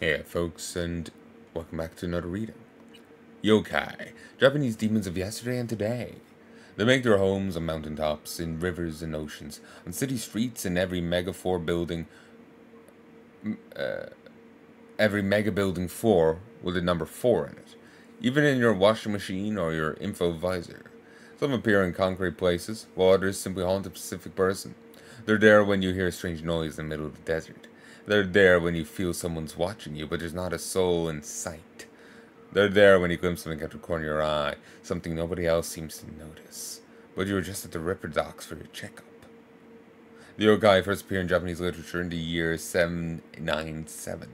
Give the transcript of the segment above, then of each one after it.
Hey folks, and welcome back to another reading. Yokai, Japanese demons of yesterday and today. They make their homes on mountaintops, in rivers and oceans, on city streets, in every mega four building, uh, every mega building four with a number four in it, even in your washing machine or your info visor. Some appear in concrete places, while others simply haunt a specific person. They're there when you hear a strange noise in the middle of the desert. They're there when you feel someone's watching you, but there's not a soul in sight. They're there when you glimpse something out of the corner of your eye, something nobody else seems to notice. But you were just at the ripperdocs for your checkup. The yokai first appear in Japanese literature in the year 797.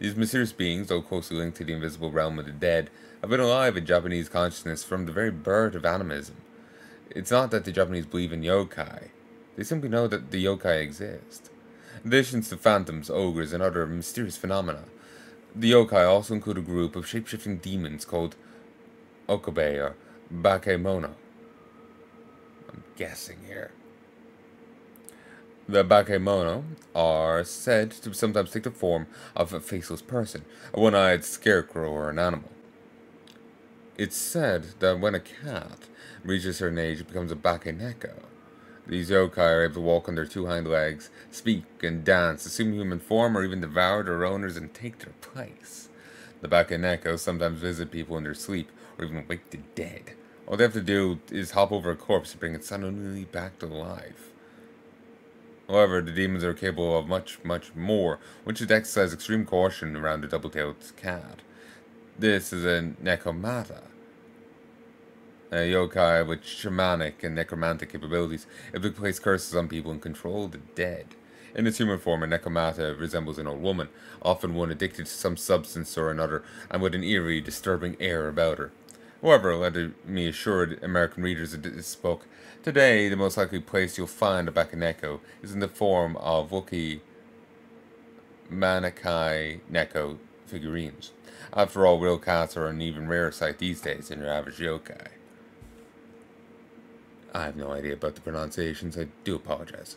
These mysterious beings, though closely linked to the invisible realm of the dead, have been alive in Japanese consciousness from the very birth of animism. It's not that the Japanese believe in yokai, they simply know that the yokai exist. In addition to phantoms, ogres, and other mysterious phenomena, the yokai also include a group of shape-shifting demons called Okabe or Bakemono. I'm guessing here. The Bakemono are said to sometimes take the form of a faceless person, a one-eyed scarecrow, or an animal. It's said that when a cat reaches certain age, it becomes a Bakeneko. These yokai are able to walk on their two hind legs, speak and dance, assume human form, or even devour their owners and take their place. The Bakeneko sometimes visit people in their sleep, or even wake the dead. All they have to do is hop over a corpse to bring it suddenly back to life. However, the demons are capable of much, much more, which should exercise extreme caution around the double-tailed cat. This is a Nekomata, a yokai with shamanic and necromantic capabilities It to place curses on people and control the dead. In its human form, a Nekomata resembles an old woman, often one addicted to some substance or another, and with an eerie, disturbing air about her. However, let me assure American readers of this book, today the most likely place you'll find a Bakeneko is in the form of Wookiee Manakai Neko figurines. After all, real cats are an even rarer sight these days than your average yokai. I have no idea about the pronunciations, I do apologize.